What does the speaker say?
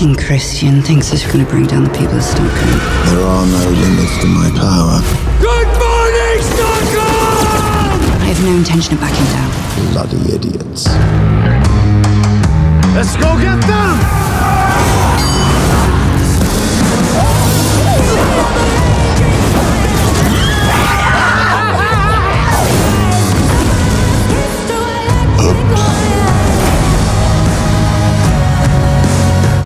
King Christian thinks this is going to bring down the people of Stockholm. There are no limits to my power. Good morning, Stockholm! I have no intention of backing down. Bloody idiots. Let's go get them!